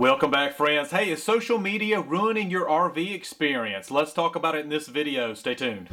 Welcome back friends. Hey, is social media ruining your RV experience? Let's talk about it in this video. Stay tuned.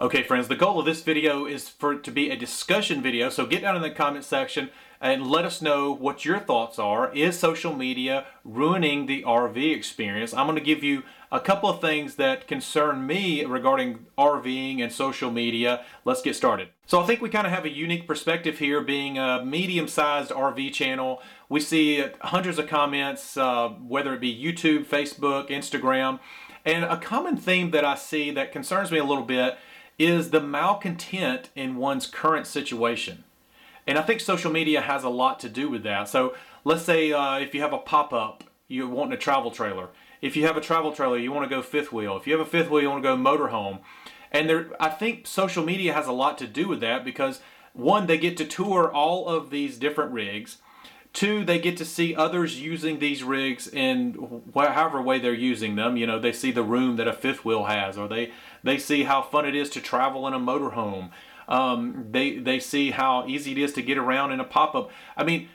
Okay friends, the goal of this video is for it to be a discussion video, so get down in the comment section and let us know what your thoughts are. Is social media ruining the RV experience? I'm going to give you a couple of things that concern me regarding RVing and social media. Let's get started. So I think we kind of have a unique perspective here being a medium-sized RV channel. We see hundreds of comments, uh, whether it be YouTube, Facebook, Instagram, and a common theme that I see that concerns me a little bit is the malcontent in one's current situation. And I think social media has a lot to do with that. So let's say uh, if you have a pop-up, you're wanting a travel trailer. If you have a travel trailer, you want to go fifth wheel. If you have a fifth wheel, you want to go motorhome. And there, I think social media has a lot to do with that because one, they get to tour all of these different rigs. Two, they get to see others using these rigs in however way they're using them. You know, they see the room that a fifth wheel has, or they they see how fun it is to travel in a motorhome. Um, they they see how easy it is to get around in a pop up. I mean,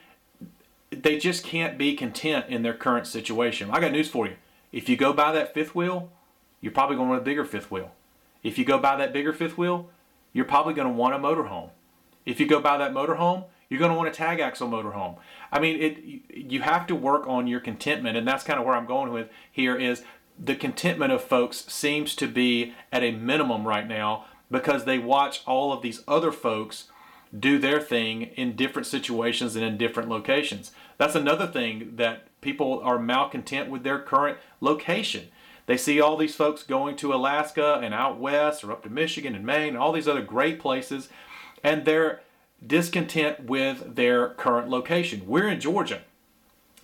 they just can't be content in their current situation. I got news for you. If you go buy that fifth wheel, you're probably going to want a bigger fifth wheel. If you go buy that bigger fifth wheel, you're probably going to want a motorhome. If you go buy that motorhome, you're going to want a tag axle motorhome. I mean, it you have to work on your contentment, and that's kind of where I'm going with here is the contentment of folks seems to be at a minimum right now because they watch all of these other folks do their thing in different situations and in different locations. That's another thing that people are malcontent with their current location. They see all these folks going to Alaska and out west or up to Michigan and Maine, and all these other great places, and they're discontent with their current location. We're in Georgia.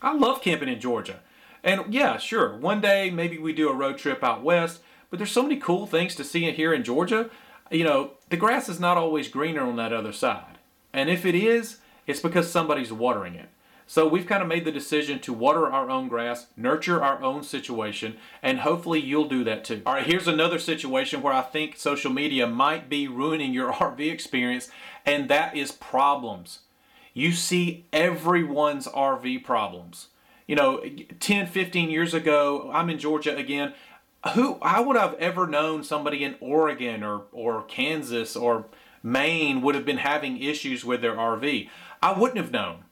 I love camping in Georgia. And yeah, sure, one day maybe we do a road trip out west, but there's so many cool things to see here in Georgia. You know, the grass is not always greener on that other side. And if it is, it's because somebody's watering it. So we've kind of made the decision to water our own grass, nurture our own situation, and hopefully you'll do that too. All right, here's another situation where I think social media might be ruining your RV experience, and that is problems. You see everyone's RV problems. You know, 10, 15 years ago, I'm in Georgia again. Who, how would I've ever known somebody in Oregon or, or Kansas or Maine would have been having issues with their RV? I wouldn't have known.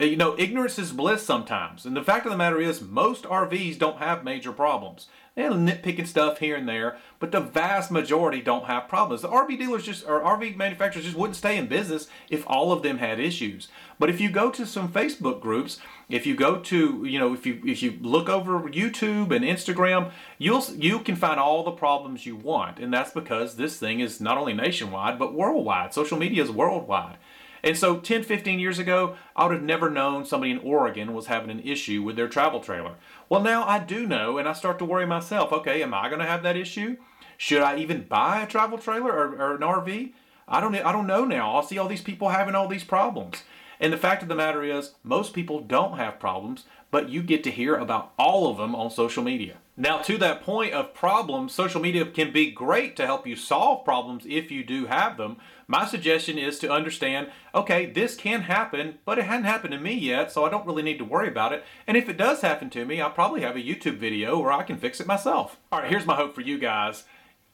You know, ignorance is bliss sometimes. And the fact of the matter is, most RVs don't have major problems. They have nitpicking stuff here and there, but the vast majority don't have problems. The RV dealers just, or RV manufacturers just wouldn't stay in business if all of them had issues. But if you go to some Facebook groups, if you go to, you know, if you if you look over YouTube and Instagram, you'll you can find all the problems you want. And that's because this thing is not only nationwide, but worldwide. Social media is worldwide. And so 10, 15 years ago, I would have never known somebody in Oregon was having an issue with their travel trailer. Well, now I do know, and I start to worry myself, okay, am I going to have that issue? Should I even buy a travel trailer or, or an RV? I don't, I don't know now. I'll see all these people having all these problems. And the fact of the matter is, most people don't have problems, but you get to hear about all of them on social media. Now, to that point of problems, social media can be great to help you solve problems if you do have them. My suggestion is to understand okay, this can happen, but it hadn't happened to me yet, so I don't really need to worry about it. And if it does happen to me, I'll probably have a YouTube video where I can fix it myself. All right, here's my hope for you guys.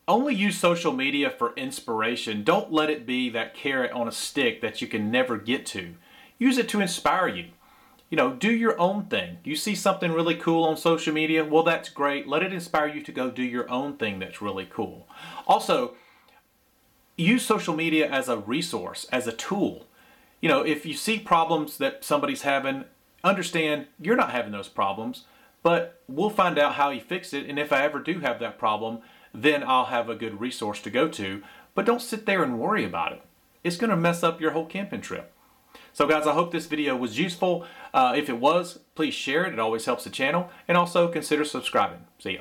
Only use social media for inspiration. Don't let it be that carrot on a stick that you can never get to. Use it to inspire you. You know, do your own thing. You see something really cool on social media? Well, that's great. Let it inspire you to go do your own thing that's really cool. Also, use social media as a resource, as a tool. You know, if you see problems that somebody's having, understand you're not having those problems, but we'll find out how you fix it. And if I ever do have that problem, then I'll have a good resource to go to. But don't sit there and worry about it. It's going to mess up your whole camping trip. So guys, I hope this video was useful. Uh, if it was, please share it. It always helps the channel. And also consider subscribing. See ya.